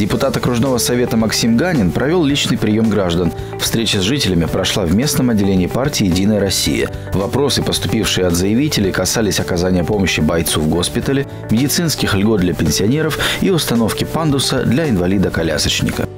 Депутат окружного совета Максим Ганин провел личный прием граждан. Встреча с жителями прошла в местном отделении партии «Единая Россия». Вопросы, поступившие от заявителей, касались оказания помощи бойцу в госпитале, медицинских льгот для пенсионеров и установки пандуса для инвалида-колясочника.